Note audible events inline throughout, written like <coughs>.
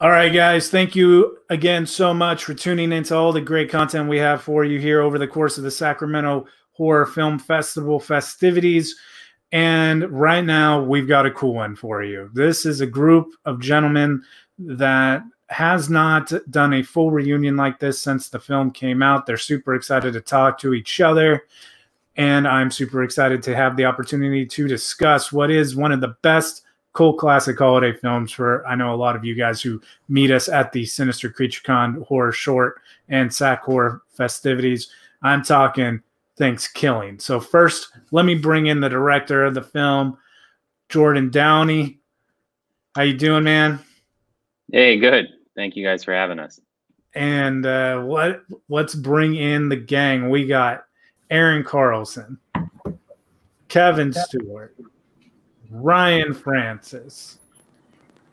All right, guys. Thank you again so much for tuning into all the great content we have for you here over the course of the Sacramento Horror Film Festival festivities. And right now, we've got a cool one for you. This is a group of gentlemen that has not done a full reunion like this since the film came out. They're super excited to talk to each other. And I'm super excited to have the opportunity to discuss what is one of the best cult classic holiday films for I know a lot of you guys who meet us at the Sinister Creature Con horror short and sack horror festivities. I'm talking Thankskilling. So first, let me bring in the director of the film, Jordan Downey. How you doing, man? Hey, good. Thank you guys for having us. And uh, what let's bring in the gang. We got Aaron Carlson, Kevin Stewart, Ryan Francis,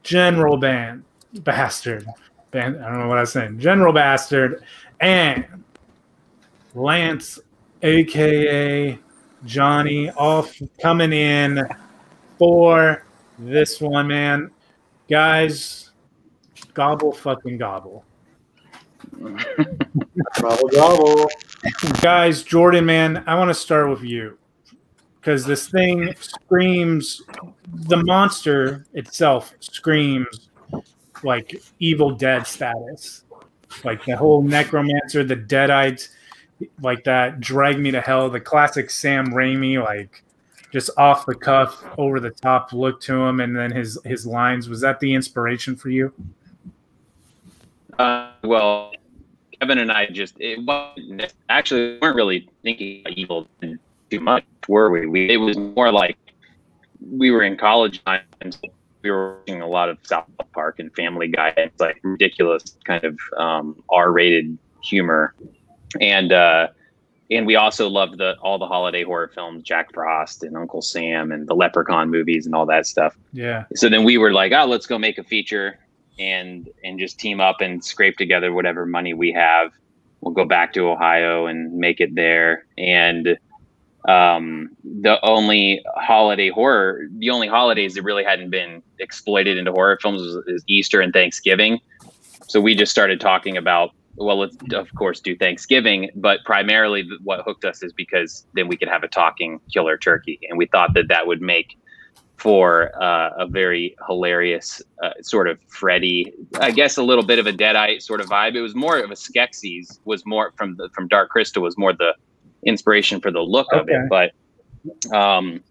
General Band Bastard. Band, I don't know what I was saying. General Bastard and Lance, aka Johnny, all coming in for this one, man. Guys, gobble fucking gobble. gobble gobble. Guys, Jordan, man, I want to start with you because this thing screams the monster itself screams like evil dead status. Like the whole necromancer the deadites like that drag me to hell the classic sam raimi like just off the cuff over the top look to him and then his his lines. Was that the inspiration for you? Uh, well kevin and i just it wasn't actually we weren't really thinking evil too much, were we? we it was more like we were in college and we were watching a lot of South Park and Family Guy. And it's like ridiculous kind of um, R-rated humor, and uh, and we also loved the all the holiday horror films, Jack Frost and Uncle Sam and the Leprechaun movies and all that stuff. Yeah. So then we were like, oh, let's go make a feature and and just team up and scrape together whatever money we have. We'll go back to Ohio and make it there. And um, the only holiday horror, the only holidays that really hadn't been exploited into horror films was, was Easter and Thanksgiving. So we just started talking about, well, let's of course do Thanksgiving, but primarily what hooked us is because then we could have a talking killer turkey, and we thought that that would make for uh, a very hilarious uh, sort of Freddy, I guess a little bit of a Deadite sort of vibe. It was more of a Skeksis was more from the from Dark Crystal was more the inspiration for the look okay. of it. But um,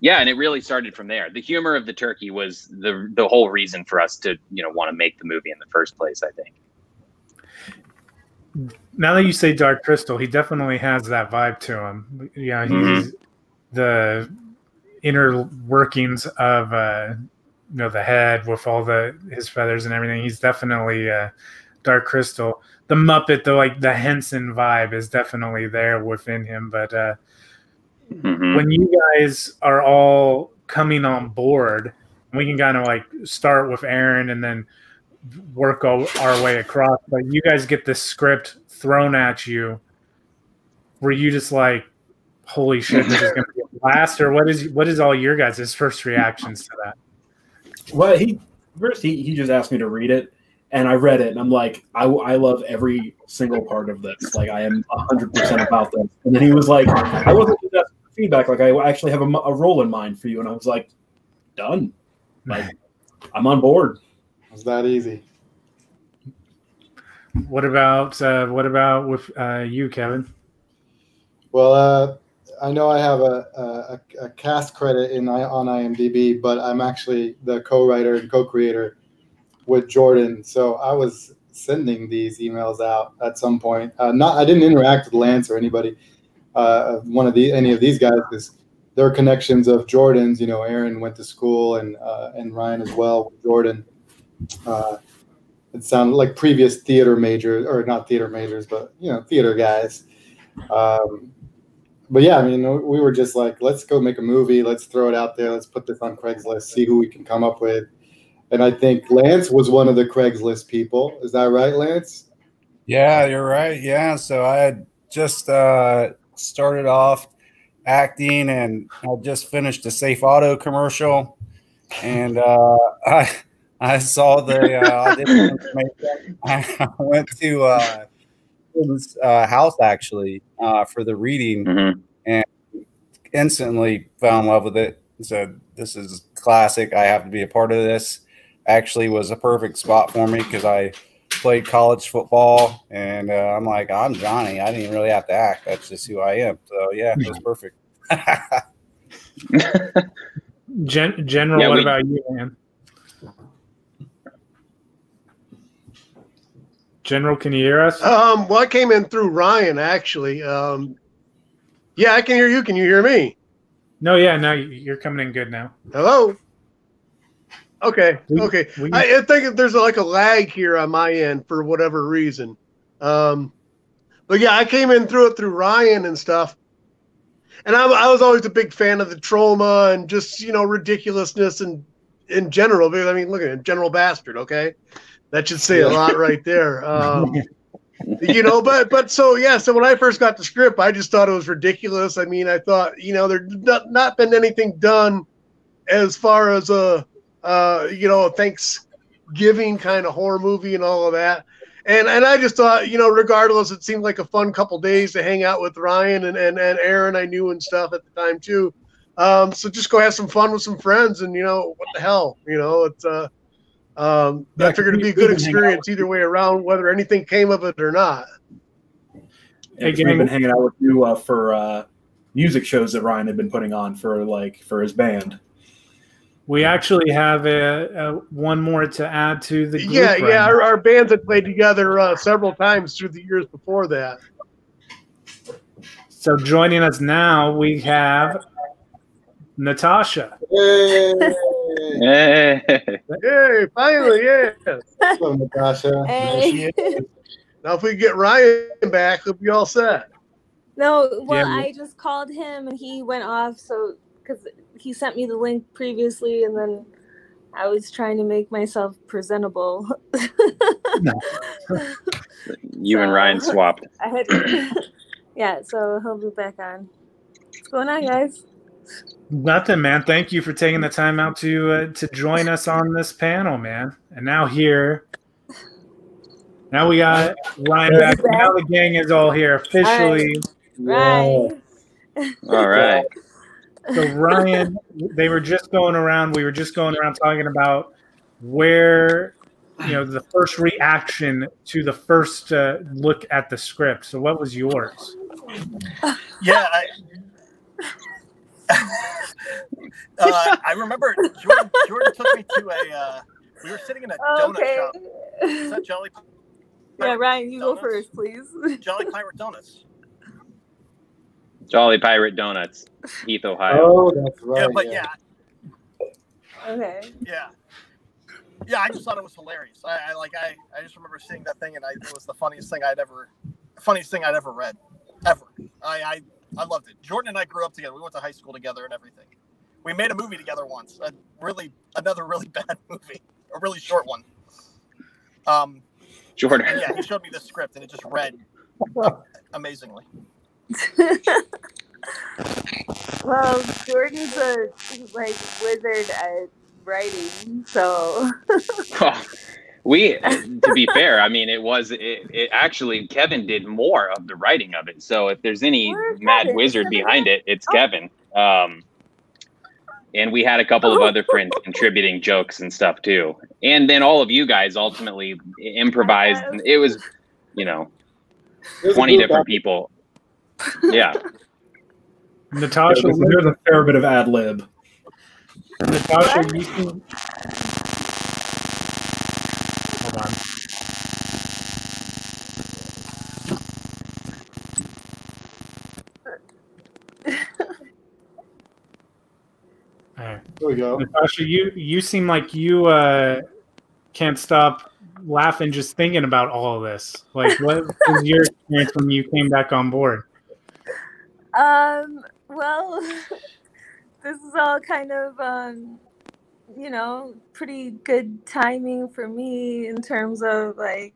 yeah, and it really started from there. The humor of the turkey was the the whole reason for us to you know want to make the movie in the first place. I think. Now that you say Dark Crystal, he definitely has that vibe to him. Yeah, he's mm-hmm. the inner workings of uh, you know the head with all the his feathers and everything. He's definitely uh, Dark Crystal the Muppet, the like the Henson vibe is definitely there within him. But uh, mm-hmm. when you guys are all coming on board, we can kind of like start with Aaron and then work all, our way across. But you guys get this script thrown at you. Were you just like, "Holy shit, this is going to be a blast"? Or what is what is all your guys' first reactions to that? Well, he first he, he just asked me to read it and I read it and I'm like, I, I love every single part of this. Like I am hundred percent about this. And then he was like, I wasn't just asking for feedback. Like I actually have a, a, role in mind for you. And I was like, done. Like I'm on board. It's that easy. What about uh, what about with uh, you, Kevin? Well, uh, I know I have a, a, a cast credit in on IMDb, but I'm actually the co-writer and co-creator with Jordan. So I was sending these emails out at some point. Uh, not I didn't interact with Lance or anybody, uh, one of the any of these guys because there are connections of Jordan's. You know, Aaron went to school and uh, and Ryan as well with Jordan. Uh, it sounded like previous theater majors or not theater majors, but you know, theater guys. Um, but yeah, I mean, we were just like, let's go make a movie. Let's throw it out there. Let's put this on Craigslist. See who we can come up with and I think Lance was one of the Craigslist people. Is that right, Lance? Yeah, you're right. Yeah. So I had just uh, started off acting and I just finished a Safe Auto commercial. And uh, <laughs> I, I saw the uh, audition. I went to uh, his uh, house actually uh, for the reading Mhm. and instantly fell in love with it. Said, "This is classic. I have to be a part of this." Actually, was a perfect spot for me because I played college football, and uh, I'm like, I'm Johnny. I didn't really have to act. That's just who I am. So yeah, it was perfect. <laughs> Gen- General, Yeah, what we- about you, man? General, can you hear us? Um, well, I came in through Ryan actually. Um, yeah, I can hear you. Can you hear me? No, yeah, no, you're coming in good now. Hello. Okay. We- Okay. we- I, I think there's like a lag here on my end for whatever reason. Um, but yeah, I came in through it through Ryan and stuff. And I, I was always a big fan of the trauma and just you know ridiculousness and in general. Because I mean, look at him, General Bastard. Okay, that should say a lot right there. <laughs> Um, you know, but but so yeah. So when I first got the script, I just thought it was ridiculous. I mean, I thought you know there's not not been anything done as far as a uh, you know Thanksgiving kind of horror movie and all of that. And and I just thought, you know, regardless, it seemed like a fun couple days to hang out with Ryan and, and, and Aaron I knew and stuff at the time too. Um, so just go have some fun with some friends and you know, what the hell, you know, it's uh um I figured it'd be a good we can hang out experience either way around, whether anything came of it or not. Yeah, 'cause we've been hanging out with you uh, for uh, music shows that Ryan had been putting on for like for his band. We actually have a, a one more to add to the group. Yeah, right yeah, our, our bands had played together uh, several times through the years before that. So joining us now, we have Natasha. Hey, Hey. Hey, finally, yeah. hello, Natasha. Hey. Now if we get Ryan back, we'll be all set. No, well, Yeah, I just called him and he went off. So, because he sent me the link previously, and then I was trying to make myself presentable. <laughs> You and Ryan swapped. <laughs> I had, <coughs> yeah. So he'll be back on. What's going on, guys? Nothing, man. Thank you for taking the time out to uh, to join us on this panel, man. And now here, now we got Ryan back. Now the gang is all here officially. Right. All right. So Ryan, they were just going around. We were just going around talking about where you know the first reaction to the first uh, look at the script. So what was yours? Yeah, I, <laughs> uh, I remember Jordan, Jordan took me to a. Uh, we were sitting in a donut Okay. shop. Is that Jolly Yeah, Ryan, you go first, please. Jolly Pirate Donuts? Jolly Pirate Donuts, Heath, Ohio. Oh, that's right. yeah, but yeah. Okay. yeah, yeah. I just thought it was hilarious. I, I like. I, I just remember seeing that thing, and I, it was the funniest thing I'd ever, funniest thing I'd ever read, ever. I, I, I loved it. Jordan and I grew up together. We went to high school together and everything. We made a movie together once. A really, another really <laughs> bad movie, a really short one. Um, Jordan. yeah, he showed me the script, and it just read <laughs> amazingly. <laughs> Well, Jordan's a like wizard at writing, so <laughs> Well, we, to be <laughs> fair, I mean, it was it, it actually Kevin did more of the writing of it. So if there's any Where's mad Kevin? wizard behind it, it's Oh. Kevin. Um, and we had a couple of other friends contributing jokes and stuff too. And then all of you guys ultimately improvised. and It was, you know, It was a twenty different people. Yeah. <laughs> Natasha, There's, there's a fair bit of ad lib. Natasha, you can. Hold on. <laughs> All right. There we go. Natasha, you you seem like you uh, can't stop laughing just thinking about all of this. Like, what <laughs> was your experience when you came back on board? Um well <laughs> this is all kind of um you know pretty good timing for me in terms of like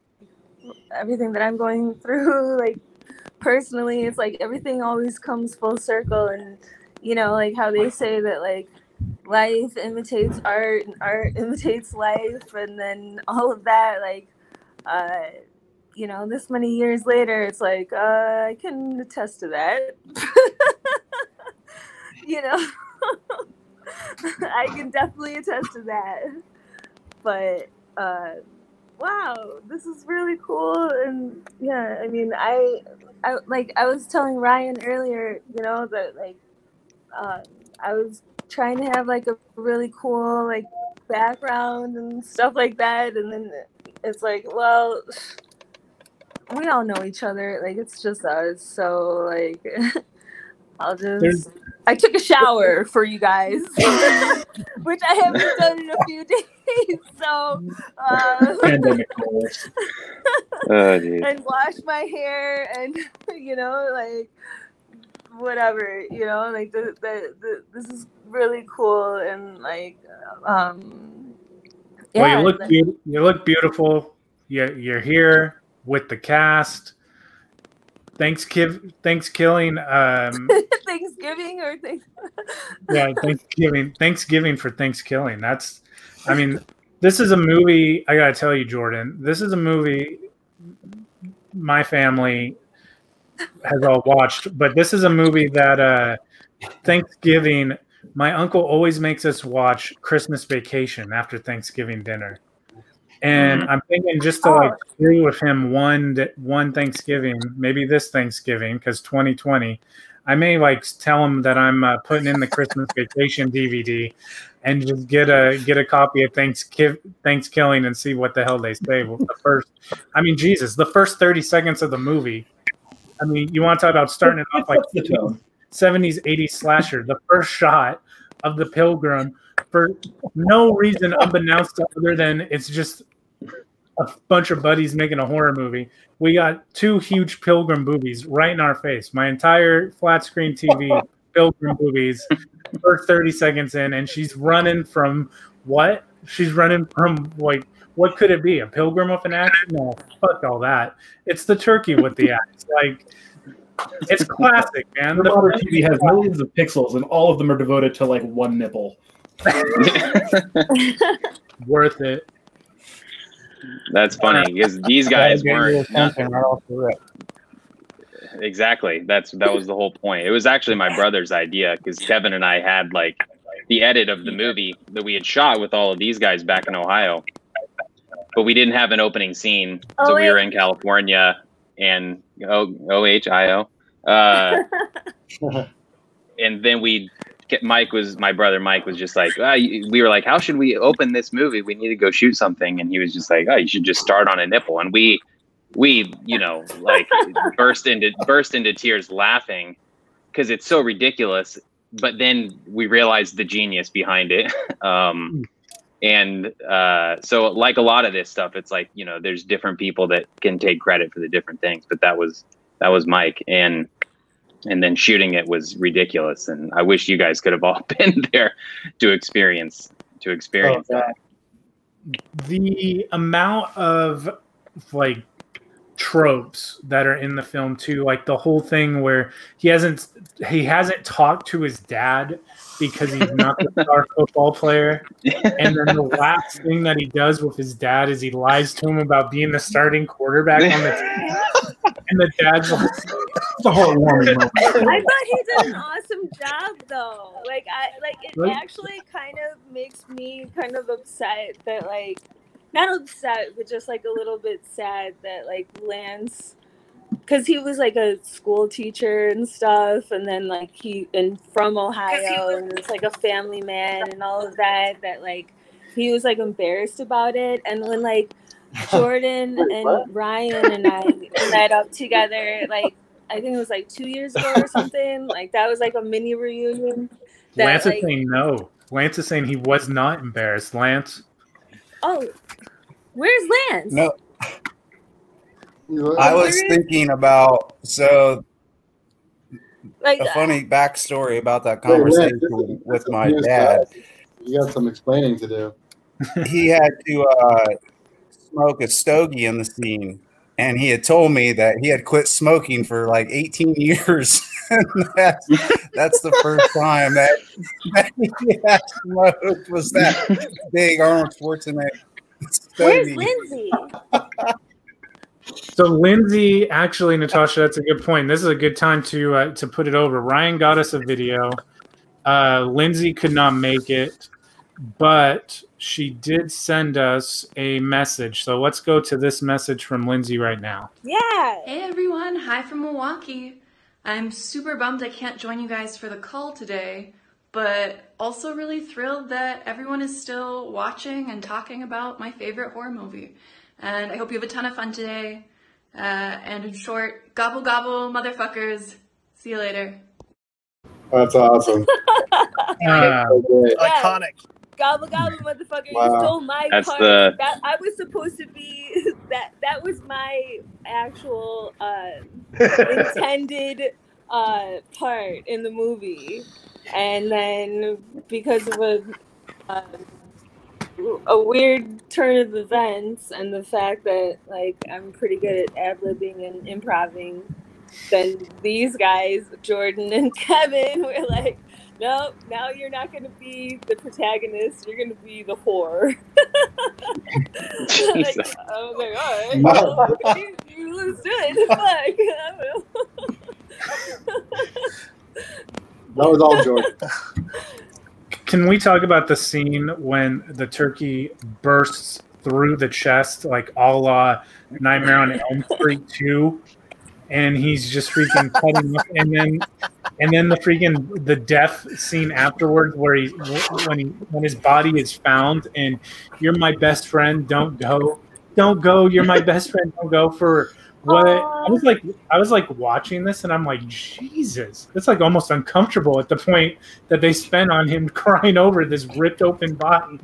everything that I'm going <laughs> through. Like personally it's like everything always comes full circle and you know like how they say that like life imitates art and art <laughs> imitates life and then all of that like uh you know this many years later it's like uh i can attest to that. <laughs> You know? <laughs> I can definitely attest to that. But uh wow this is really cool. And yeah i mean i i like i was telling ryan earlier you know that like uh, i was trying to have like a really cool like background and stuff like that. And then it's like well we all know each other like it's just us so like <laughs> i'll just There's- i took a shower <laughs> for you guys <laughs> which i haven't done in a few days so uh Pandemic. Oh, and wash my hair and you know like whatever you know like the, the, the this is really cool and like um well, you look like- beau- you look beautiful. You you're here with the cast. Thanksgiving, Thanksgiving, um, <laughs> thanksgiving or things <laughs> yeah, Thanksgiving, Thanksgiving for Thanksgiving. That's, I mean, this is a movie. I gotta tell you, Jordan, this is a movie my family has all watched, but this is a movie that uh, Thanksgiving. My uncle always makes us watch Christmas Vacation after Thanksgiving dinner, and I'm thinking just to like agree with him one one Thanksgiving, maybe this Thanksgiving because 2020. I may like tell him that I'm uh, putting in the Christmas Vacation DVD, and just get a get a copy of Thanksgiving Thanksgiving and see what the hell they say. Well, the first, I mean, Jesus, the first 30 seconds of the movie. I mean, you want to talk about starting it off like What's the tone? 70s, 80s slasher. The first shot of the pilgrim for no reason unbeknownst other than it's just a bunch of buddies making a horror movie. We got two huge pilgrim boobies right in our face. My entire flat screen TV, <laughs> pilgrim boobies, first 30 seconds in, and she's running from what? She's running from like what could it be? A pilgrim with an axe? No, fuck all that. It's the turkey with the axe. Like it's classic, man. Your The- modern TV has millions of pixels, and all of them are devoted to like one nipple. <laughs> <laughs> worth it. That's funny because these guys weren't something right off the rip. exactly. That's that was the whole point. It was actually my brother's idea because Kevin and I had like the edit of the movie that we had shot with all of these guys back in Ohio, but we didn't have an opening scene, so Oh, we were in California and O O H I O. Uh, <laughs> and then we Mike was my brother. Mike was just like, ah, we were like, how should we open this movie? We need to go shoot something, and he was just like, oh, you should just start on a nipple. And we, we, you know, like <laughs> burst into burst into tears laughing because it's so ridiculous. But then we realized the genius behind it. <laughs> um, and uh, so, like a lot of this stuff, it's like you know, there's different people that can take credit for the different things. But that was that was Mike, and and then shooting it was ridiculous. And I wish you guys could have all <laughs> been there to experience to experience Oh, that. the amount of like tropes that are in the film too like the whole thing where he hasn't he hasn't talked to his dad because he's not the <laughs> star football player <laughs> and then the last thing that he does with his dad is he lies to him about being the starting quarterback on the team and the dad's like It's a heartwarming moment. I thought he did an awesome job though. Like I like it Right. actually kind of makes me kind of upset that like not upset but just like a little bit sad that like Lance because he was like a school teacher and stuff and then like he and from Ohio and it's like a family man and all of that that like he was like embarrassed about it and when like Jordan <laughs> and Ryan and I <laughs> met up together like I think it was like two years ago or something. Like that was like a mini reunion. That, lance is like- saying no lance is saying he was not embarrassed lance Oh, where's Lance? No, I was thinking about so like a funny backstory about that Wait, wait, conversation this is- with my news dad. guys. You got some explaining to do. He had to uh, smoke a stogie in the scene, and he had told me that he had quit smoking for like 18 <laughs> years. that's, that's the first time that, <laughs> that he had smoked was that big Arnold Schwarzenegger. Where's. Lindsay? So Lindsay, actually, Natasha, that's a good point. This is a good time to uh, to put it over. Ryan got us a video. Uh, Lindsay could not make it, but she did send us a message. So let's go to this message from Lindsay right now. Yeah. Hey everyone, hi from Milwaukee. I'm super bummed I can't join you guys for the call today, but also really thrilled that everyone is still watching and talking about my favorite horror movie. And I hope you have a ton of fun today. Uh, and in short, gobble gobble, motherfuckers. See you later. That's awesome. <laughs> <laughs> Uh, So great. Yeah. Iconic. Gobble gobble, motherfucker! You stole my That's part. the- That I was supposed to be. <laughs> That that was my actual uh, <laughs> intended uh, part in the movie, and then because of a uh, a weird turn of events and the fact that like I'm pretty good at ad libbing and improvising, then these guys, Jordan and <laughs> Kevin, were like, nope, now you're not going to be the protagonist. You're going to be the whore. <laughs> like, I was like, all right, well, you, you understood. <laughs> Fuck. That was all Jordan. <laughs> Can we talk about the scene when the turkey bursts through the chest, like a la Nightmare on Elm Street 2? And he's just freaking cutting up, and then, and then the freaking the death scene afterwards, where he when he when his body is found, and you're my best friend, don't go, don't go, you're my best friend, don't go for what? I was like, I was like watching this, and I'm like, Jesus, it's like almost uncomfortable at the point that they spent on him <laughs> crying over this ripped open body.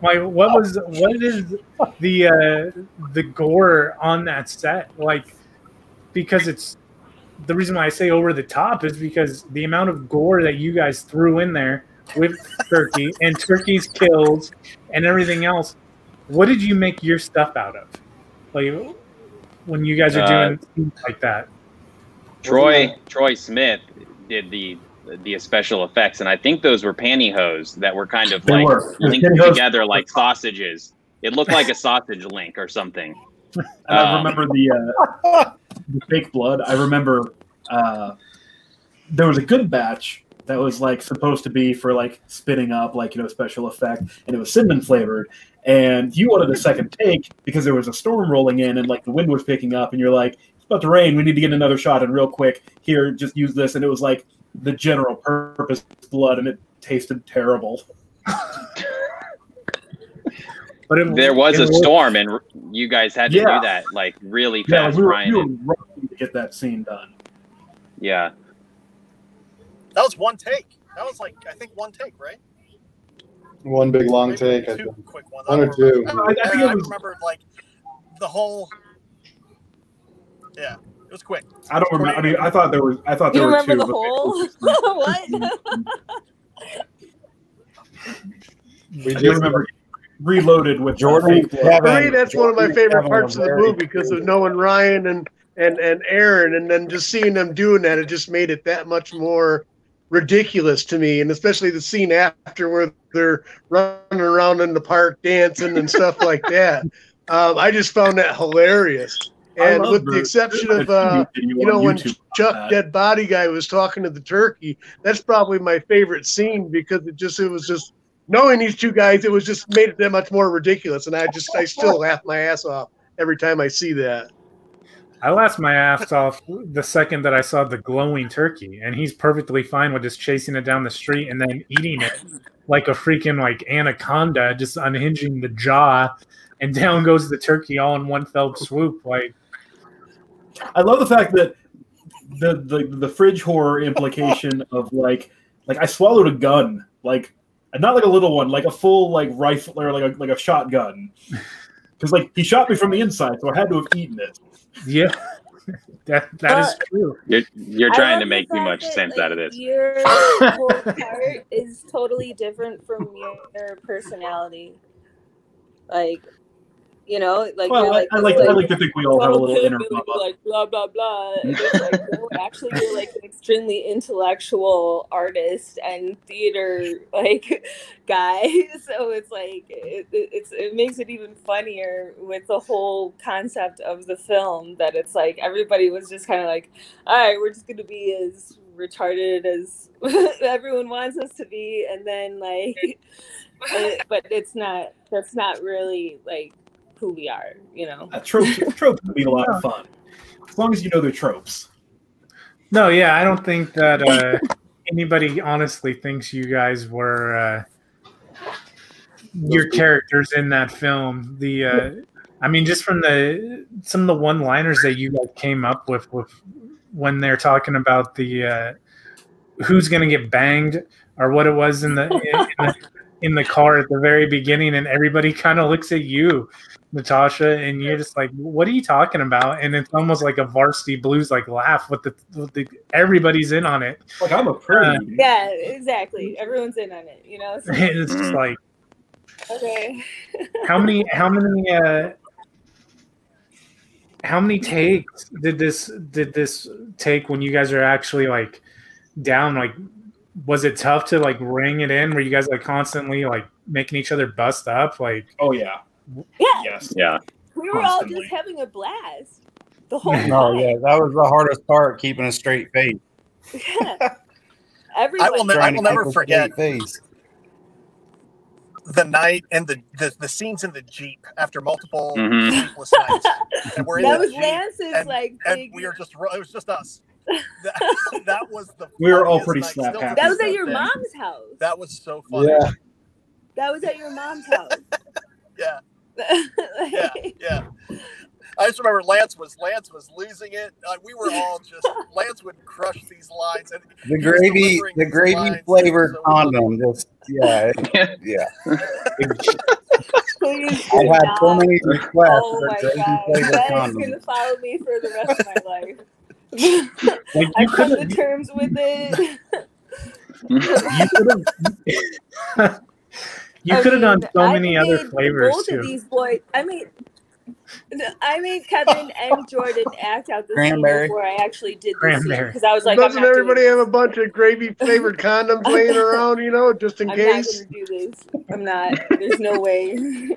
Like, what was what is the uh, the gore on that set like? Because it's the reason why I say over the top is because the amount of gore that you guys threw in there with Turkey <laughs> and Turkey's kills and everything else. What did you make your stuff out of? Like when you guys are Uh, doing things like that. Troy Troy Smith did the the special effects, and I think those were pantyhose that were kind of They like were. Linked together like sausages. It looked like a sausage link or something. <laughs> I Um, remember the uh, <laughs> the fake blood. I remember uh, there was a good batch that was like supposed to be for like spitting up, like you know, special effect, and it was cinnamon flavored. And you wanted a second take because there was a storm rolling in and like the wind was picking up, and you're like, "It's about to rain. We need to get another shot." And real quick, here, just use this. And it was like the general purpose blood, and it tasted terrible. <laughs> But it, There was it a storm, and you guys had to Yeah. do that like really Yeah, fast, we were, Ryan. we were and- rushing to get that scene done. yeah, That was one take. That was like I think one take, right? One big long Maybe take. I think. quick ones. I One or two. No, I, I think I it was. remember like the whole. Yeah, it was quick. I don't remember. I mean, I thought there was. I thought You there were remember two. the whole? <laughs> what? <laughs> We do remember reloaded with Jordan, fake me, that's one of my favorite having parts of the movie because of knowing Ryan and and and Aaron, and then just seeing them doing that, it just made it that much more ridiculous to me, and especially the scene after where they're running around in the park dancing and stuff <laughs> like that. Um, I just found that hilarious. And love with the exception of uh, you know when Chuck that. Dead Body Guy was talking to the turkey, that's probably my favorite scene because it just it was just knowing these two guys, it was just made it that much more ridiculous, and I just I still <laughs> laugh my ass off every time I see that. I laughed my ass off the second that I saw the glowing turkey, and he's perfectly fine with just chasing it down the street and then eating it like a freaking like anaconda, just unhinging the jaw, and down goes the turkey all in one fell swoop. Like I love the fact that the the the fridge horror implication of like like I swallowed a gun like not like a little one like a full like rifle or like a like a shotgun <laughs> because like he shot me from the inside so I had to have eaten it. yeah, <laughs> that that is true. you're you're trying to make too much that, sense like, out of this. Your <laughs> whole part is totally different from your personality. Like You know, like Well, you're I, like, I this, like I like to think we all have a little inner Billy, Bubba. like blah blah blah. And mm-hmm. like, no, actually, you're like an extremely intellectual artist and theater like <laughs> guy. <laughs> So it's like it, it- it's it makes it even funnier with the whole concept of the film that it's like everybody was just kind of like, all right, we're just gonna be as retarded as <laughs> everyone wants us to be, and then like, but it's not. That's not really like who we are, you know. Uh, tropes <laughs> tropes can be a lot of fun as long as you know they're tropes. No, yeah, I don't think that uh, anybody honestly thinks you guys were uh, your characters in that film. The, uh, I mean, just from the some of the one-liners that you guys came up with, with when they're talking about the uh, who's going to get banged or what it was in the in the, <laughs> in the car at the very beginning, and everybody <laughs> kind of looks at you. Natasha, and you're just like, "What are you talking about?" And it's almost like a varsity blues like laugh with the, with the everybody's in on it. Like I'm a pretty. <laughs> Yeah, exactly. Everyone's in on it, you know. So, <laughs> And it's just like, okay. how many, how many, uh, how many takes did this did this take when you guys are actually like down? Like, was it tough to like ring it in? Were you guys like constantly like making each other bust up? Like, oh yeah, Yeah, yes. Yeah. we were all just having a blast the whole <laughs> Oh time. yeah, that was the hardest part, keeping a straight face. Yeah. <laughs> Everybody. I will, ne- I will never forget straight face. the night and the, the the scenes in the jeep after multiple Mhm. sleepless nights. And <laughs> we're that the was Lance's and, like and big. we were just it was just us. That, <laughs> that was the We were all pretty night. slap happy. that was at your day. mom's house. That was so funny. Yeah. That was at your mom's house. <laughs> Yeah, Like- <laughs> yeah, yeah. I just remember Lance was Lance was losing it. Uh, we were all just Lance would crush these lines and The gravy, the gravy lines flavored so condom. Just yeah, yeah. Please I've do had so many requests Oh for gravy god, flavored that is condom. gonna follow me for the rest of my life. Like you I've come could to terms with it. you could have, you <laughs> could have done so I many other made flavors Both too. of these boys. I mean, I made Kevin and Jordan act out the scene before I actually did the scene because I was like, Doesn't everybody have a bunch of gravy flavored <laughs> condoms laying around, you know, just in I'm case? not gonna do this. I'm not. There's no way. <laughs>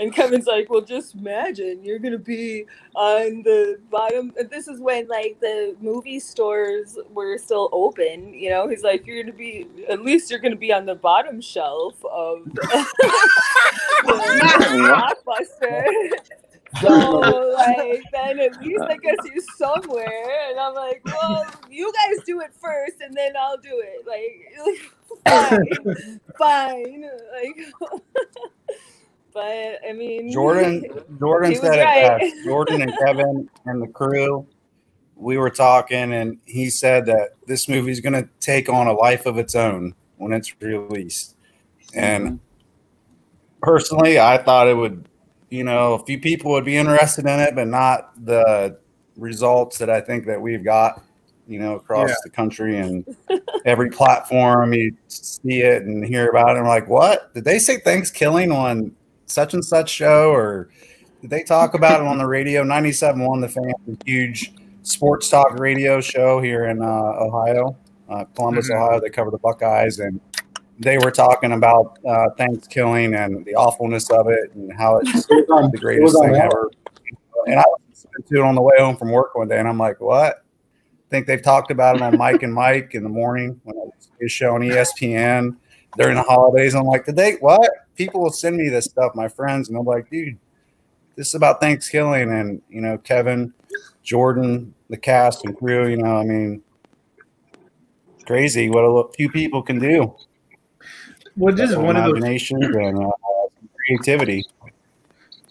And Kevin's like, well, just imagine you're gonna be on the bottom. and This is when like the movie stores were still open. You know, he's like, you're gonna be at least you're gonna be on the bottom shelf of <laughs> the blockbuster. <laughs> So like then at least I guess you're somewhere. And I'm like, well, you guys do it first, and then I'll do it. Like, <laughs> fine, fine. Like, but I mean, Jordan, <laughs> Jordan said it right. best. Jordan and Kevin and the crew, we were talking, and he said that this movie is going to take on a life of its own when it's released. And mm-hmm. personally, I thought it would, you know, a few people would be interested in it, but not the results that I think that we've got, you know, across Yeah. the country and every platform. You see it and hear about it. And I'm like, what? Did they say Thankskilling on such and such show? Or did they talk about it on the radio? Ninety-seven 97.1 The Fan, a huge sports talk radio show here in uh, Ohio, uh, Columbus, Mhm. Ohio. They cover the Buckeyes. And they were talking about uh, Thankskilling and the awfulness of it and how it's <laughs> It was on- the greatest thing air. ever. And I was to it on the way home from work one day, and I'm like, "What?" I think they've talked about it on Mike and Mike in the morning when I was his show on ESPN during the holidays. I'm like, "Did they what?" People will send me this stuff, my friends, and I'm like, "Dude, this is about Thankskilling." And you know, Kevin, Jordan, the cast and crew. You know, I mean, crazy what a few people can do. Well, this is one of those and uh, creativity.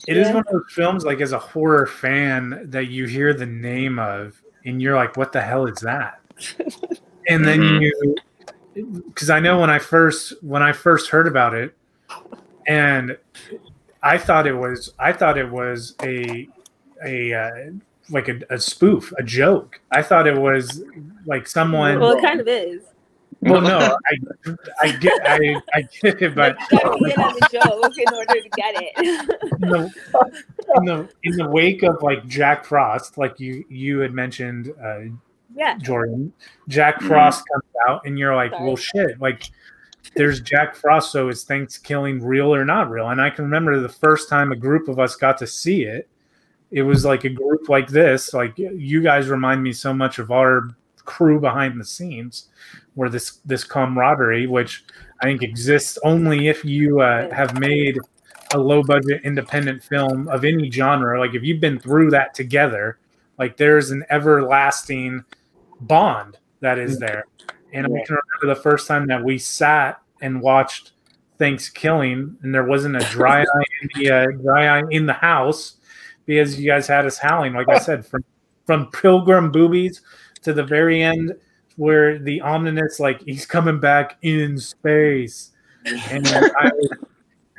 It is Yeah. one of those films, like as a horror fan, that you hear the name of, and you're like, "What the hell is that?" <laughs> and then Mhm. you, because I know when I first when I first heard about it, and I thought it was I thought it was a a uh, like a, a spoof, a joke. I thought it was like someone. well, it kind of is. Well, no, I, I get, I, I get it, but You gotta get on the joke in order to get it. in the, in the in the wake of like Jack Frost, like you you had mentioned, uh, yeah. Jordan, Jack Mhm. Frost comes out, and you're like, Sorry. well, shit, like there's Jack Frost, so is Thankskilling real or not real? And I can remember the first time a group of us got to see it. It was like a group like this. Like you guys remind me so much of our crew behind the scenes, where this this camaraderie, which I think exists only if you uh, have made a low budget independent film of any genre. Like if you've been through that together, like there's an everlasting bond that is there. And I can remember the first time that we sat and watched Thankskilling, and there wasn't a dry <laughs> eye in the uh, dry eye in the house because you guys had us howling. Like I said, from from Pilgrim Boobies to the very end, where the ominous like he's coming back in space, and I,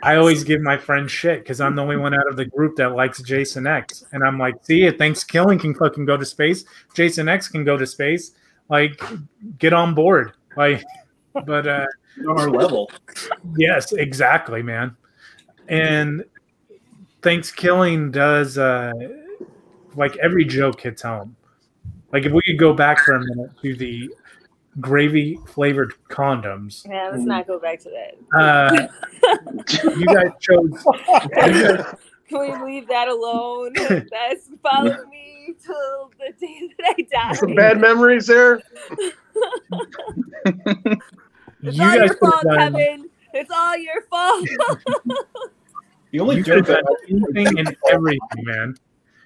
I always give my friend shit because I'm the only one out of the group that likes Jason X, and I'm like, see, it killing can fucking go to space. Jason X can go to space. Like, get on board. Like, but uh, <laughs> on our level. yes, exactly, man. And Thankskilling does uh, like every joke hits home. Like if we could go back for a minute to the gravy flavored condoms. Yeah, let's not go back to that. Uh, you guys chose. <laughs> you guys- Can we leave that alone? <laughs> That's followed me till the day that I die. Some bad memories there. <laughs> It's you all guys your fault, done- Kevin. It's all your fault. The only You could joke that done anything and everything, man.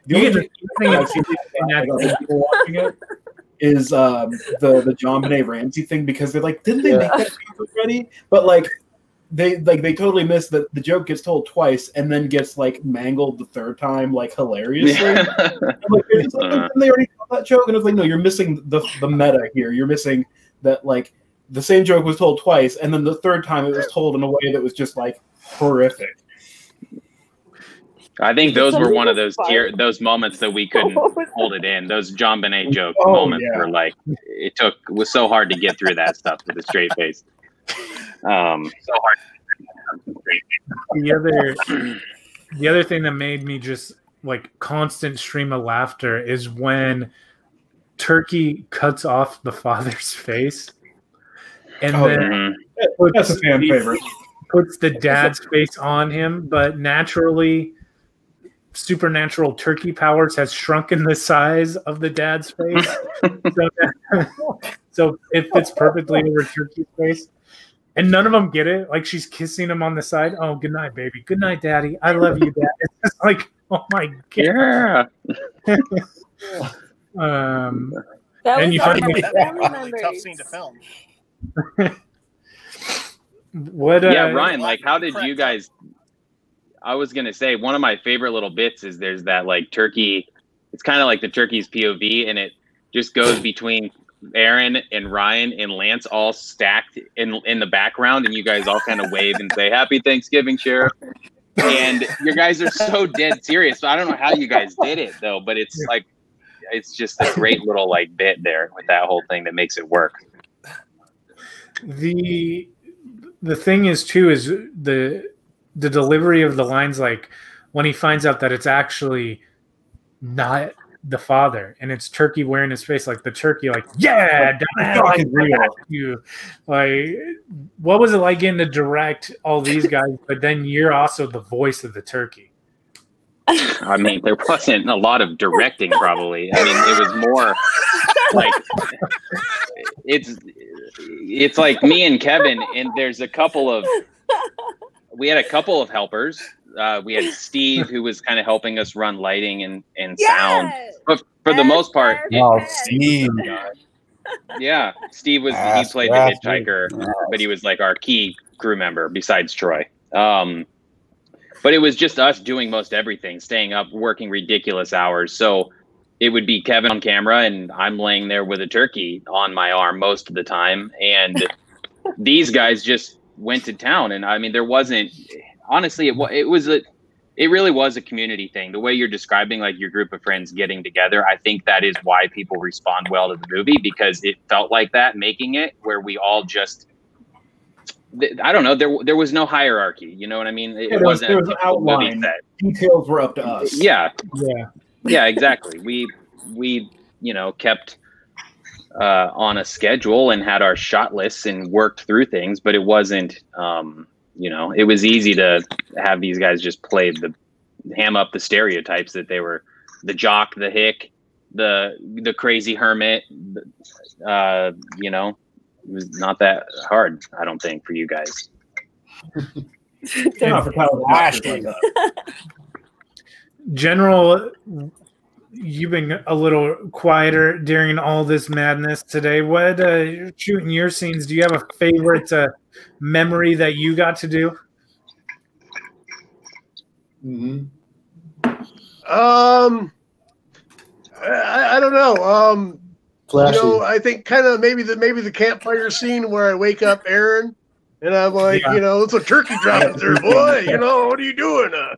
the You only could have done I've seen anything and like, everything. people watching it is um, the the JonBenét Ramsey thing because they're like, didn't they Yeah. make that joke already? But like they like they totally missed that the joke gets told twice and then gets like mangled the third time like hilariously. I'm like, they're just like, Uh. didn't they already told that joke? And it's like, no, you're missing the the meta here. You're missing that like the same joke was told twice, and then the third time it was told in a way that was just like horrific. I think those Some were one of those tier, those moments that we <laughs> couldn't hold it in. Those JonBenét joke Oh, moments yeah. were like it took was so hard to get through that stuff with a straight face. Um, so hard. the other the other thing that made me just like constant stream of laughter is when Turkey cuts off the father's face and Oh, then Mhm. puts, That's a fan the- favorite. puts the dad's face on him, but naturally supernatural turkey powers has shrunken the size of the dad's face. <laughs> so, <laughs> so it fits perfectly over Turkey's face. And none of them get it. Like she's kissing him on the side. Oh, good night, baby. Good night, daddy. I love you, dad. It's just like, oh my god. Yeah. <laughs> Um, That And was you all find- That family was a tough scene to film. what? Uh, yeah, Ryan, like how did you guys I was gonna say one of my favorite little bits is there's that like turkey it's kind of like the turkey's POV and it just goes between Aaron and Ryan and Lance all stacked in in the background and you guys all kind of wave and say happy Thanksgiving, Sheriff. And your guys are so dead serious. So I don't know how you guys did it though, but it's like it's just a great little like bit there with that whole thing that makes it work. the the thing is too is the the delivery of the lines like when he finds out that it's actually not the father and it's turkey wearing his face like the turkey like yeah <laughs> dad, like, <laughs> Fucking. I got you like what was it like getting to direct all these guys <laughs> but then you're also the voice of the turkey I mean, there wasn't a lot of directing, probably. I mean, it was more like it's it's like me and Kevin, and there's a couple of we had a couple of helpers. Uh, we had <laughs> Steve, who was kind of helping us run lighting and and sound, but for the most part, Oh, Steve. yeah, Steve was he played the ask me. hitchhiker, but he was like our key crew member besides Troy. Um, but it was just us doing most everything, staying up, working ridiculous hours. So it would be Kevin on camera, and I'm laying there with a turkey on my arm most of the time. And <laughs> these guys just went to town. And I mean, there wasn't honestly, it, it was a it really was a community thing. The way you're describing like your group of friends getting together, I think that is why people respond well to the movie because it felt like that making it where we all just I don't know. There, there was no hierarchy. You know what I mean? It, Yeah, there was- wasn't there was an outline. set. Details were up to us. Yeah, Yeah. yeah, exactly. We, we, you know, kept uh, on a schedule and had our shot lists and worked through things, but it wasn't. Um, you know, it was easy to have these guys just play the ham up the stereotypes that they were the jock, the hick, the the crazy hermit. Uh, you know, it was not that hard, I don't think, for you guys. Not for Tyler Black, like us. <laughs> General, you've been a little quieter during all this madness today. What uh, shooting your scenes? Do you have a favorite uh, memory that you got to do? hmm Um, I, I don't know. Um, Flashy. you know, I think kind of maybe the maybe the campfire scene where I wake up Aaron and I'm like, Yeah. you know, it's a turkey dropping there, <laughs> boy. You know, what are you doing? Uh,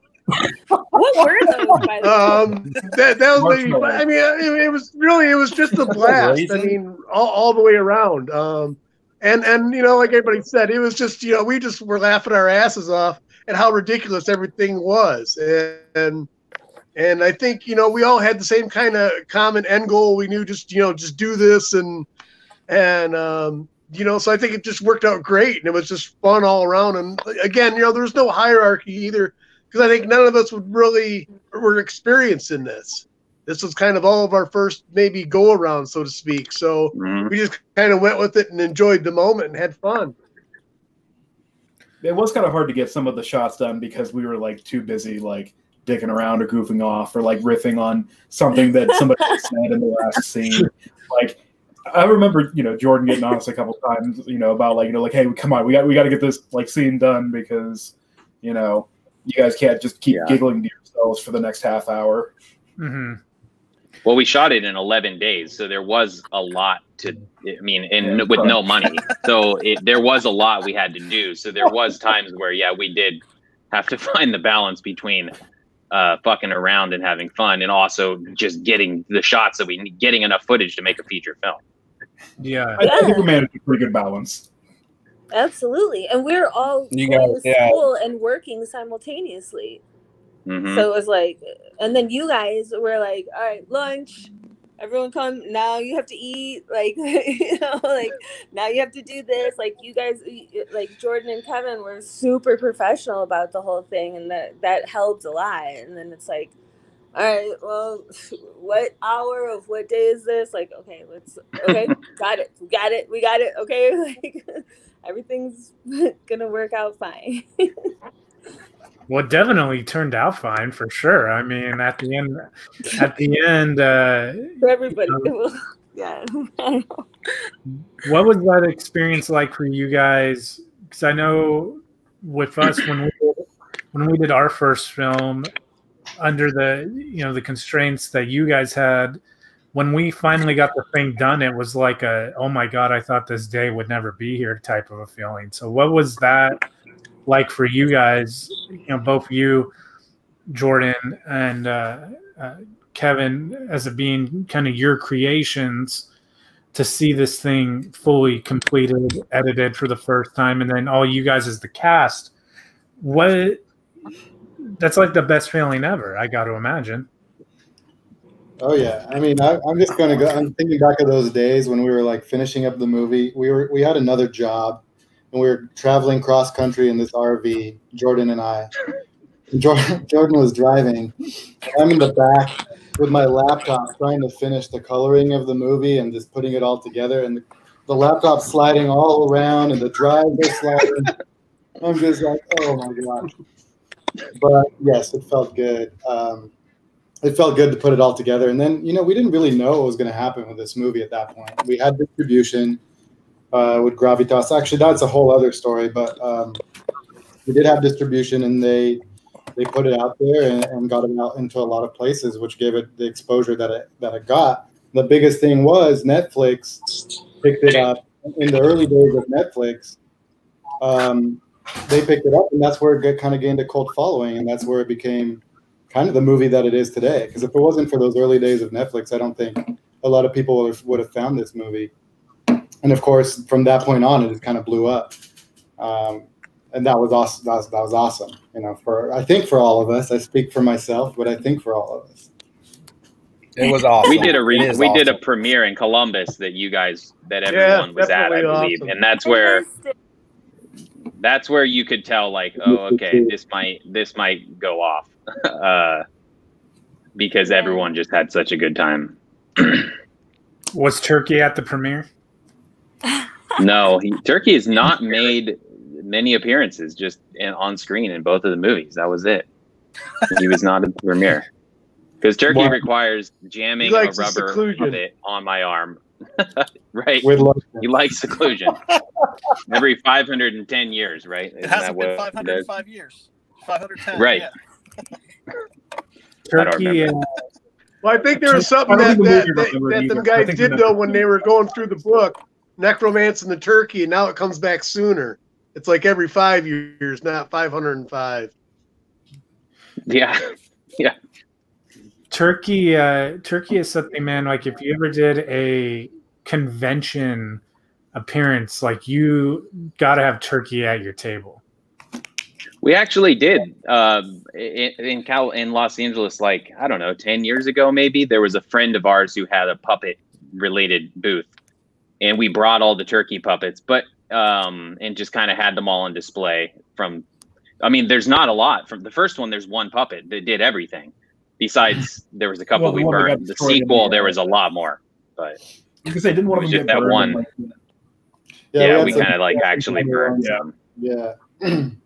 What were those? By um, that that was maybe. I mean, it, it was really it was just a <laughs> blast. I mean, all, all the way around. Um, and and you know, like everybody said, it was just you know we just were laughing our asses off at how ridiculous everything was, and and I think you know we all had the same kind of common end goal. We knew just you know just do this and and um, you know so I think it just worked out great and it was just fun all around. And again, you know there was no hierarchy either because I think none of us would really were experienced in this. This was kind of all of our first maybe go around, so to speak. So Mhm. we just kind of went with it and enjoyed the moment and had fun. It was kind of hard to get some of the shots done because we were like too busy like dicking around or goofing off or like riffing on something that somebody <laughs> said in the last scene. Like I remember, you know, Jordan getting on us a couple times, you know, about like, you know, like, hey, come on, we got we got to get this like scene done because, you know, you guys can't just keep Yeah. giggling to yourselves for the next half hour. hmm Well, we shot it in 11 days, so there was a lot to. I mean, and Yeah, with no money, so it, there was a lot we had to do. So there was times where, yeah, we did have to <laughs> find the balance between uh, fucking around and having fun, and also just getting the shots that we need, getting enough footage to make a feature film. Yeah. I, I think we managed a pretty good balance. Absolutely. And we're all You guys- yeah. school and working simultaneously. Mhm. So it was like, and then you guys were like, all right, lunch. Everyone come now. You have to eat. <laughs> Like, you know, like now you have to do this. Like you guys, like Jordan and Kevin were super professional about the whole thing, and that that helped a lot. And then it's like, all right, well, <laughs> what hour of what day is this? Like, okay, let's, okay, <laughs> got it, we got it, we got it. Okay, like everything's <laughs> gonna work out fine. Well, it definitely turned out fine for sure. I mean, at the end, at the end, uh, <laughs> for everybody. <laughs> yeah. what was that experience like for you guys? Because I know with us when we did, when we did our first film under the you know the constraints that you guys had, when we finally got the thing done, it was like a oh my god, I thought this day would never be here type of a feeling. So what was that like for you guys? You know, both you, Jordan, and uh, uh, Kevin, as it being kind of your creations to see this thing fully completed, edited for the first time, and then all you guys as the cast. What? That's like the best feeling ever. I got to imagine. Oh yeah, I mean, I, I'm just gonna go. I'm thinking back of those days when we were like finishing up the movie. We were we had another job, and we were traveling cross country in this RV. Jordan and I. Jordan, <laughs> Jordan was driving. I'm in the back with my laptop trying to finish the coloring of the movie and just putting it all together. And the, the laptop sliding all around, and the drive is sliding. I'm just like, oh my god. But yes, it felt good. Um, it felt good to put it all together. And then, you know, we didn't really know what was going to happen with this movie at that point. We had distribution uh, with Gravitas. Actually, that's a whole other story. But um, we did have distribution, and they they put it out there and, and got it out into a lot of places, which gave it the exposure that it that it got. The biggest thing was Netflix picked it up in the early days of Netflix. Um, they picked it up, and that's where it kind of gained a cult following, and that's where it became kind of the movie that it is today. Because if it wasn't for those early days of Netflix, I don't think a lot of people would have, found this movie. And of course, from that point on, it just kind of blew up. Um, and that was awesome. That was, that was awesome. You know, for I think for all of us. I speak for myself, but I think for all of us. It was awesome. We did a re- It is we did a premiere in Columbus that you guys that Yeah, everyone was at, I believe, awesome. and that's where that's where you could tell like, oh, okay, this might this might go off, <laughs> uh, because everyone just had such a good time. <clears throat> Was Turkey at the premiere? <laughs> No, he, Turkey has not made many appearances just in, on screen in both of the movies. That was it. He was not at the premiere because Turkey Wow. requires jamming a rubber seclusion. puppet on my arm. <laughs> right. With love. You like seclusion. Every 510 years, right? It Isn't hasn't that been what it is? 505 years. 510. Right. Yeah. Don't Turkey. remember. Uh, Well, I think there was something don't that, the that, that, that either. them guys did the- know when they were going through the book, Necromancer and the Turkey, and now it comes back sooner. It's like every five years, not 505. Yeah. <laughs> Yeah. Turkey, uh, Turkey is something, man. Like if you ever did a convention appearance, like you got to have Turkey at your table. We actually did um, in, in Cal in Los Angeles, like I don't know, ten years ago, maybe. There was a friend of ours who had a puppet related booth, and we brought all the turkey puppets, but um, and just kind of had them all on display. From, I mean, there's not a lot from the first one. There's one puppet that did everything. Besides, there was a couple Well, we one burned. The sequel, the, there was a lot more, but Because they didn't want It them was to just get that burned, one. like, yeah, had we some- kind of like actually burned Yeah. Yeah. <clears throat>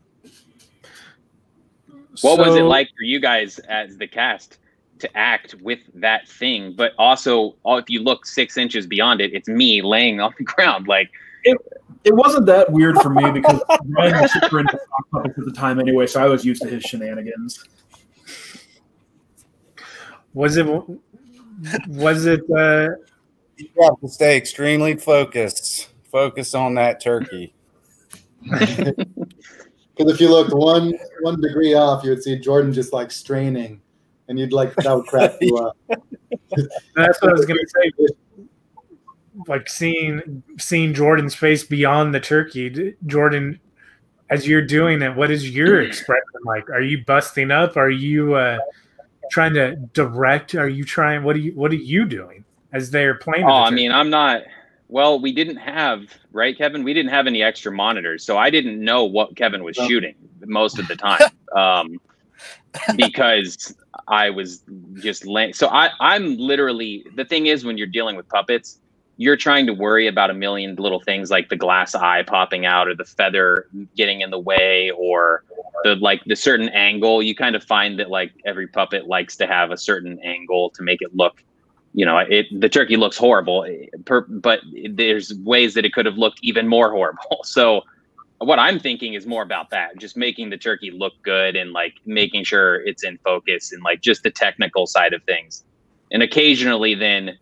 What was it like for you guys as the cast to act with that thing? But also, if you look six inches beyond it, it's me laying on the <laughs> ground. Like, It wasn't that weird for me because <laughs> Ryan was super into sock puppets at the time anyway, so I was used to his shenanigans. Was it? Was it? Uh, You have to stay extremely focused. Focus on that turkey. <laughs> Because if you looked one one degree off, you would see Jordan just like straining, and you'd like that would crack you up. <laughs> that's what I was gonna say. Like seeing seeing Jordan's face beyond the turkey, Jordan. As you're doing it, what is your expression like? Are you busting up? Are you uh, trying to direct? Are you trying? What are you? What are you doing as they're playing? oh, the I mean, I'm not. Well, we didn't have right, Kevin. We didn't have any extra monitors, so I didn't know what Kevin was shooting most of the <laughs> time, um, because I was just laying. So I, I'm literally the thing is when you're dealing with puppets, you're trying to worry about a million little things like the glass eye popping out or the feather getting in the way or the like the certain angle. You kind of find that like every puppet likes to have a certain angle to make it look you know it the turkey looks horrible eh, per, but there's ways that it could have looked even more horrible. <laughs> So what i'm thinking is more about that just making the turkey look good and like making sure it's in focus and like just the technical side of things. And occasionally then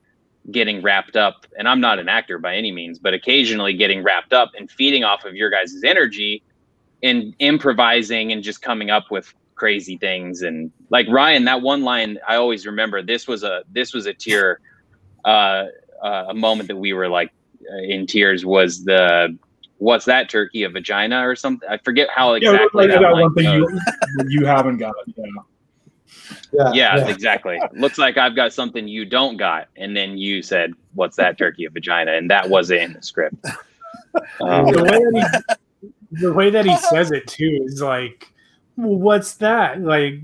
getting wrapped up and i'm not an actor by any means but occasionally getting wrapped up and feeding off of your guys' energy and improvising and just coming up with crazy things. And like Ryan that one line I always remember this was a this was a tear uh, uh a moment that we were like uh, in tears was the what's that turkey a vagina or something? I forget how Yeah, exactly like that that one thing you you haven't got. Yeah. Yeah, yeah, exactly. Looks like I've got something you don't got and then you said what's that turkey a vagina? And that wasn't in the script. Um, <laughs> the way that he, the way that he says it too is like, well, what's that? Like,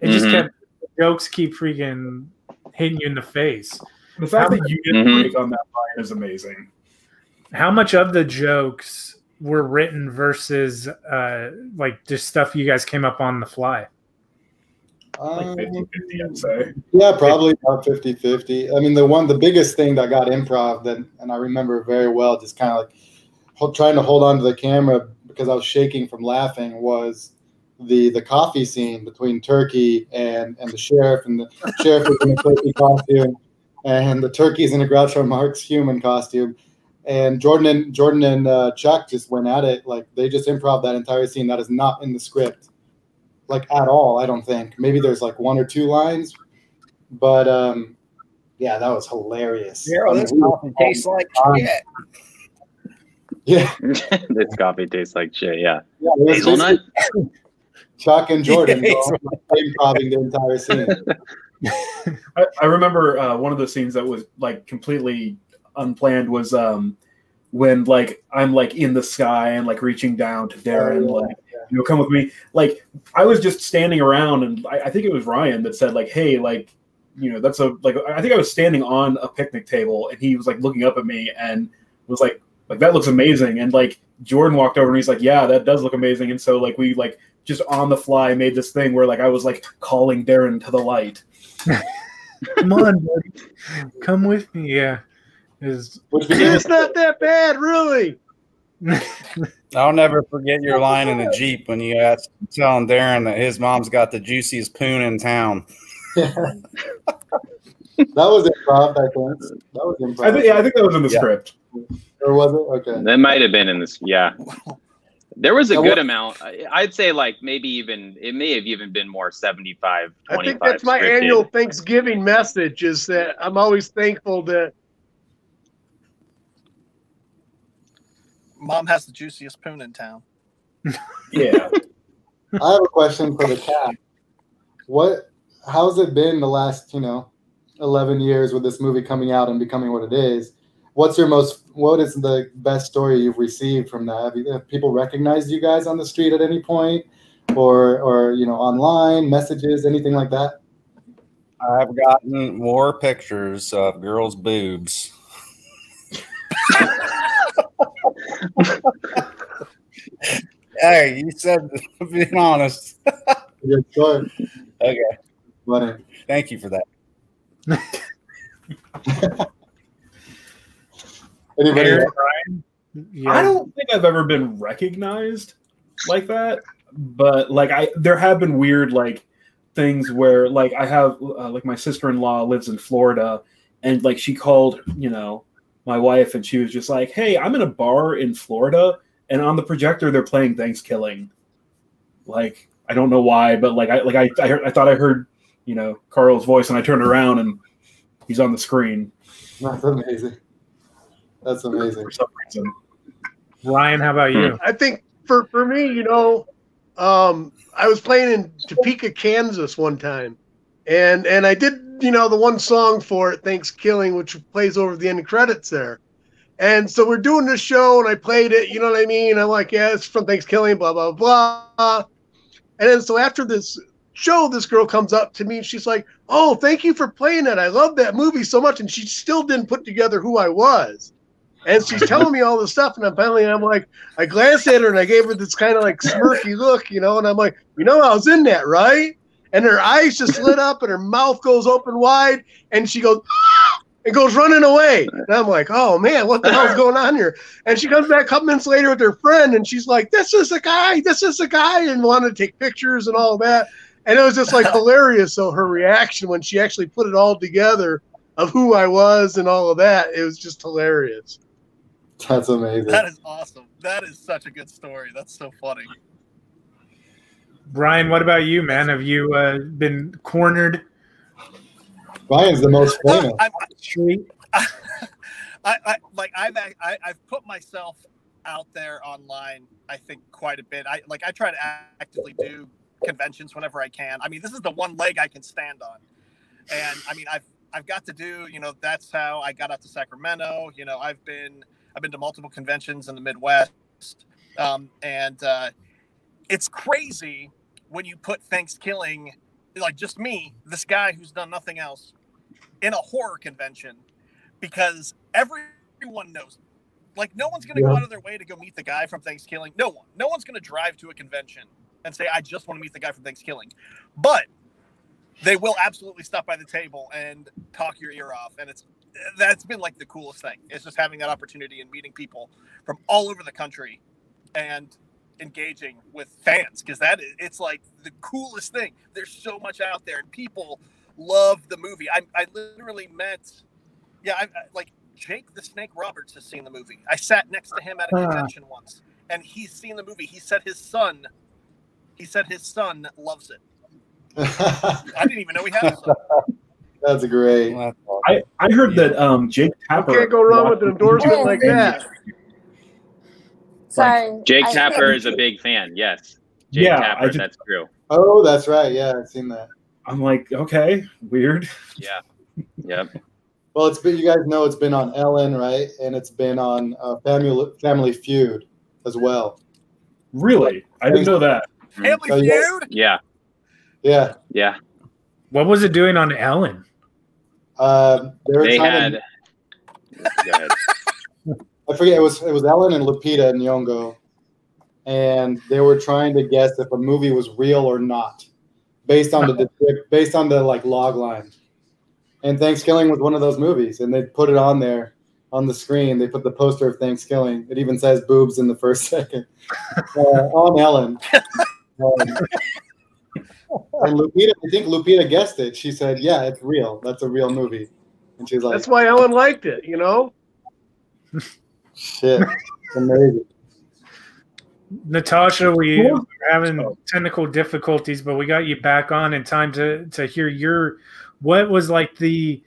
it just Mhm. kept jokes keep freaking hitting you in the face. The fact that you get Mhm. break on that line is amazing. How much of the jokes were written versus uh, like just stuff you guys came up on the fly? Like Um, 50 50, I'd say. Yeah, probably about 50 50. I mean, the one, the biggest thing that got improv that, and I remember very well, just kind of like trying to hold on to the camera because I was shaking from laughing was the the coffee scene between Turkey and, and the sheriff. And the sheriff is in a turkey costume, and the turkey's in a Groucho Marx human costume. and Jordan and Jordan and uh, Chuck just went at it. Like they just improv that entire scene that is not in the script, like at all. I don't think. Maybe there's like one or two lines, but um, yeah, that was hilarious. Yeah, I mean, this coffee tastes like shit. Yeah, <laughs> this coffee tastes like shit. Yeah, yeah hazelnut. Chuck and Jordan Yeah, all <laughs> the entire scene. <laughs> I, I remember uh, one of the scenes that was like completely unplanned was um, when like I'm like in the sky and like reaching down to Darren, Oh, yeah, like you know, come with me. Like I was just standing around, and I, I think it was Ryan that said like, "Hey, like, you know, that's a like." I think I was standing on a picnic table, and he was like looking up at me and was like, "Like that looks amazing." And like Jordan walked over and he's like, "Yeah, that does look amazing." And so like we like just on the fly made this thing where like I was like calling Darren to the light. Come on, buddy. Come with me. Yeah. Is Which Yeah, became it's not that bad, really. <laughs> I'll never forget your line in the Jeep when you asked telling Darren that his mom's got the juiciest poon in town. <laughs> that was improv. I think that was improv. I think yeah, I think that was in the Yeah. script. or was it? Okay. That might have been in this. Yeah, there was a good what- amount. I- I'd say like maybe even it may have even been more 75, I think that's my scripted. annual Thanksgiving message is that I'm always thankful that Mom has the juiciest poon in town. <laughs> Yeah. I have a question for the cat. What? How's it been the last you know, eleven years with this movie coming out and becoming what it is? What's your most? What is the best story you've received from that? Have, you, have people recognized you guys on the street at any point, or or you know, online messages, anything like that? I've gotten more pictures of girls' boobs. hey, you said <laughs> being honest. Good story. Okay, Funny. thank you for that. <laughs> Anybody? Aaron. Yeah. I don't think I've ever been recognized like that, but like I there have been weird like things where like I have uh, like my sister-in-law lives in Florida and like she called, you know, my wife and she was just like, "Hey, I'm in a bar in Florida and on the projector they're playing Thankskilling." Like I don't know why, but like I like I I, heard, I thought I heard, you know, Carl's voice and I turned around and he's on the screen That's amazing. That's amazing. for some reason. Ryan, how about you? I think for for me, you know, um, I was playing in Topeka, Kansas one time, and and I did you know the one song for it, Thanksgiving, which plays over the end credits there. And so we're doing this show, and I played it. You know what I mean? I'm like, yeah, it's from Thankskilling, blah blah blah. And then so after this show, this girl comes up to me and she's like, "Oh, thank you for playing it. I love that movie so much." And she still didn't put together who I was. And she's <laughs> telling me all this stuff, and I'm finally, I'm like, I glanced at her and I gave her this kind of like smirky look, you know, and I'm like, you know, I was in that, right? And her eyes just lit up and her mouth goes open wide, and she goes, "Ah!" and goes running away. And I'm like, oh man, what the hell's <laughs> going on here? And she comes back a couple minutes later with her friend, and she's like, this is the guy, this is the guy, and wanted to take pictures and all that. And it was just like hilarious. So her reaction when she actually put it all together of who I was and all of that, it was just hilarious. That's amazing. That is awesome. That is such a good story. That's so funny. Brian, what about you, man? Have you uh, been cornered? Brian's the most famous. I, Street? <laughs> I, I like I've I, I've put myself out there online. I think quite a bit. I like I try to actively do conventions whenever I can. I mean, this is the one leg I can stand on, and I mean, I've I've got to do. You know, that's how I got out to Sacramento. You know, I've been I've been to multiple conventions in the Midwest, um, and uh, it's crazy when you put Thankskilling, like just me, this guy who's done nothing else, in a horror convention, because everyone knows. Like no one's gonna go out of their way to go meet the guy from Thankskilling. No one. No one's gonna drive to a convention and say, "I just want to meet the guy from Thankskilling," but they will absolutely stop by the table and talk your ear off, and it's that's been like the coolest thing. It's just having that opportunity and meeting people from all over the country and engaging with fans because that is it's like the coolest thing. There's so much out there, and people love the movie. I, I literally met, yeah, I, I, like Jake the Snake Roberts has seen the movie. I sat next to him at a Ah. convention once, and he's seen the movie. He said his son, he said his son loves it. <laughs> I didn't even know he had a son. That's great. Well. I, I heard that um, Jake Tapper. Can't go wrong with an endorsement like that. Sorry. Jake I- Tapper is a big fan. Yes. Jake Yeah, Tapper, just- that's true. Oh, that's right. Yeah, I've seen that. I'm like, okay, weird. Yeah. Yep. Well, it's been you guys know it's been on Ellen, right? And it's been on uh, Family Family Feud as well. Really, I didn't know that. Family Oh, yeah. Feud. Yeah. Yeah, Yeah. What was it doing on Ellen? um, they were They had. to, <laughs> I forget it was it was Ellen and Lupita and Nyong'o, and they were trying to guess if a movie was real or not, based on the based on the like log line. And Thankskilling was one of those movies, and they put it on there on the screen. They put the poster of Thankskilling. It even says boobs in the first <laughs> second uh, on Ellen. And Lupita, I think Lupita guessed it. She said, "Yeah, it's real. That's a real movie." And she's like, That's why Ellen liked it, you know? "Shit, amazing." Natasha, we Cool. were having technical difficulties, but we got you back on in time to to hear your what was like the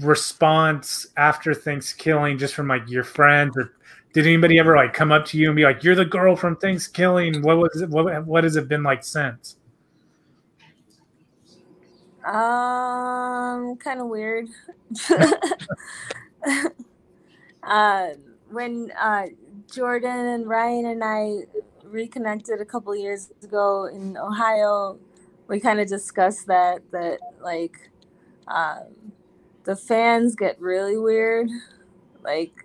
response after Thankskilling, just from like your friends, or did anybody ever like come up to you and be like, "You're the girl from Thankskilling"? What was it? What what has it been like since? Um, kind of weird. uh, <laughs> when uh, Jordan and Ryan and I reconnected a couple years ago in Ohio, we kind of discussed that that like um, the fans get really weird. Like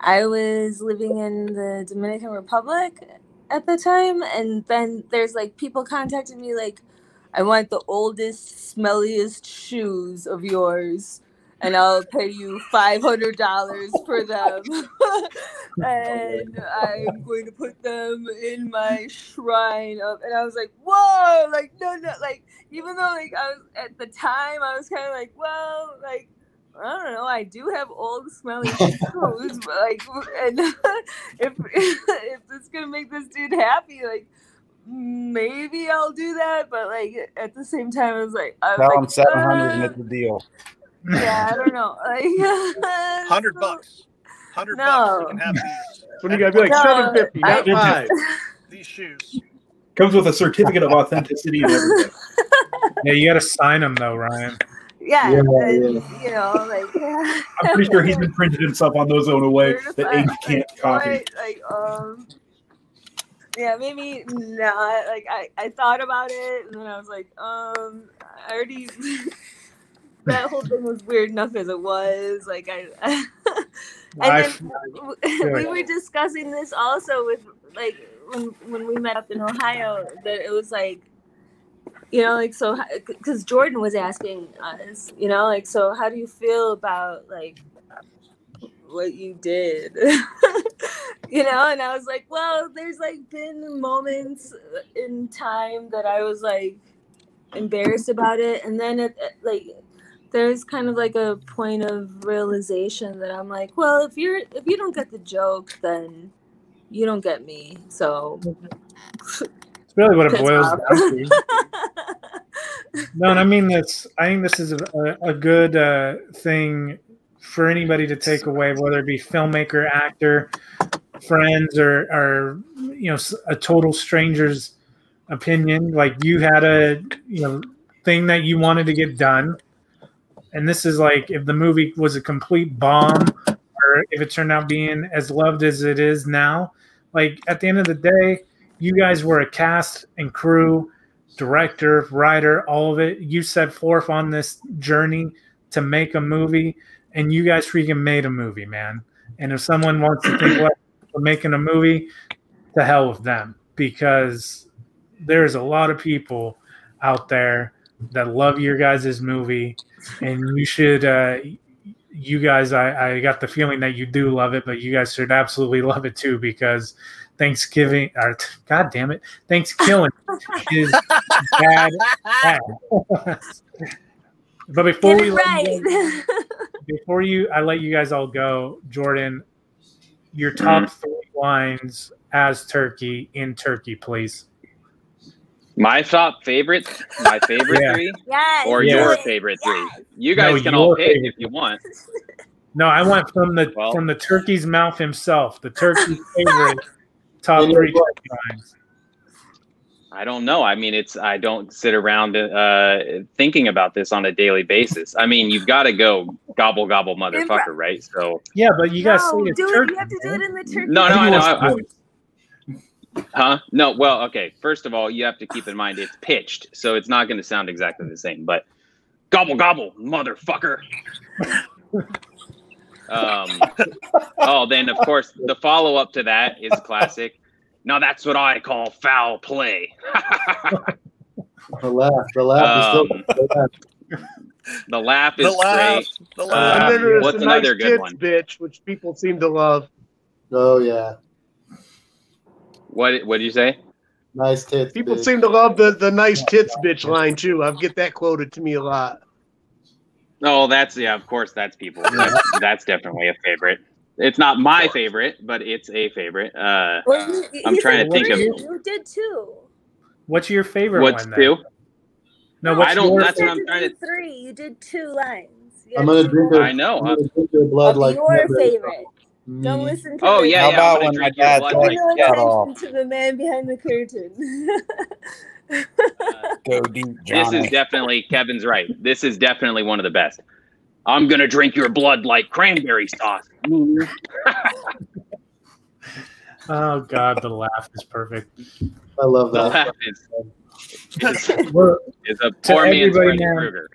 I was living in the Dominican Republic at the time, and then there's like people contacting me like I want the oldest, smelliest shoes of yours, and I'll pay you five hundred dollars for <laughs> oh them. <laughs> and I'm going to put them in my shrine of and I was like, whoa, like no no like even though like I was at the time I was kinda like, well, like I don't know. I do have old smelly <laughs> shoes, but like, and <laughs> if <laughs> if it's gonna make this dude happy, like maybe I'll do that. But like at the same time, I was like, I was Tell like, them seven hundred and uh, it's a deal. yeah, I don't know. Like, Hundred so- bucks. Hundred bucks. You No. can have these. When you gotta be like No, seven fifty, not five. These shoes. Comes with a certificate of authenticity and everything. Yeah, you got to sign them though, Ryan. Yeah, Yeah, and, yeah. you know, like <laughs> I'm pretty sure he's been printed himself on those in a way that certified, age can't like, copy. what? Like, um, yeah, maybe not. Like, I, I thought about it, and then I was like, um, I already. <laughs> that whole thing was weird enough as it was. Like, I. <laughs> and I then w- we were discussing this also with like when when we met up in Ohio that it was like you know like so because Jordan was asking us you know like so how do you feel about like what you did <laughs> you know and I was like well there's like been moments in time that I was like embarrassed about it and then it like there's kind of like a point of realization that I'm like, well, if you're if you don't get the joke, then you don't get me. So It's mm-hmm. <laughs> really what it boils down to. No, and I mean this. I think this is a, a good uh, thing for anybody to take away, whether it be filmmaker, actor, friends, or, or you know, a total stranger's opinion. Like you had a you know thing that you wanted to get done, and this is like if the movie was a complete bomb, or if it turned out being as loved as it is now. Like at the end of the day, you guys were a cast and crew director, writer, all of it. You set forth on this journey to make a movie, and you guys freaking made a movie, man. And if someone wants to think less <coughs> of making a movie, to hell with them, because there's a lot of people out there that love your guys' movie, and you should. Uh, you guys, I, I got the feeling that you do love it, but you guys should absolutely <laughs> love it too because Thanksgiving, or God damn it, Thankskilling <laughs> is bad. bad. but before get we it let you <laughs> before you, I let you guys all go, Jordan. Your mm-hmm. top three wines as turkey in turkey, please. My top favorites, my favorite Yeah. three, Yes. or Yeah. your favorite three. You guys No, can all your pick favorite. if you want. No, I went from the Well- from the turkey's mouth himself. The turkey's <laughs> favorite top In three your book. I don't know. I mean, it's I don't sit around uh, thinking about this on a daily basis. I mean, you've got to go gobble gobble motherfucker, right? So Yeah, but you gotta no, say it's do it. turkey. You have to do it in the turkey. No, no, I know. I- I- Huh? No. Well, okay. First of all, you have to keep in mind it's pitched, so it's not going to sound exactly the same. But gobble gobble, motherfucker. <laughs> um. Oh, then of course the follow up to that is classic. Now that's what I call foul play. The laugh, the laugh Um, is still the laugh. the laugh The is laugh. great. The Uh, laugh. and then there's what's another nice good tits one? bitch, which people seem to love. Oh yeah, What What did you say? nice tits. People bitch. seem to love the, the nice tits bitch line too. I get that quoted to me a lot. Oh, that's yeah. Of course, that's people. That's, that's definitely a favorite. It's not my favorite, but it's a favorite. Uh, Well, you- you I'm said trying to think of- three. You did two. What's your favorite what's one? then? two? No, what's I don't- your that's what I'm trying to- three. You did two lines. You I'm gonna drink lines. I know. I'm gonna drink your blood of like your favorite. Me. Don't listen to Oh the- yeah, How yeah. about I'm gonna when my drink your dad blood told Pay like no attention off. to the man behind the curtain. <laughs> Go deep, <laughs> This is definitely Kevin's right. This is definitely one of the best. I'm gonna drink your blood like cranberry sauce. <laughs> Oh God, the laugh is perfect. I love The that. laugh is, is, is a <laughs> To poor man's everybody Freddy. Krueger.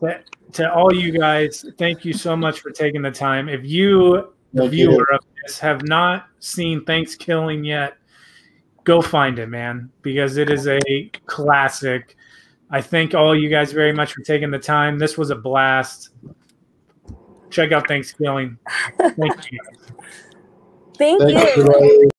to, to all you guys, thank you so much for taking the time. If you, the Thank you. viewer of this, have not seen Thankskilling yet, go find it, man, because it is a classic. I thank all you guys very much for taking the time. This was a blast. Check out Thankskilling. Thank you. <laughs> Thank Thank you. you.